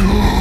you.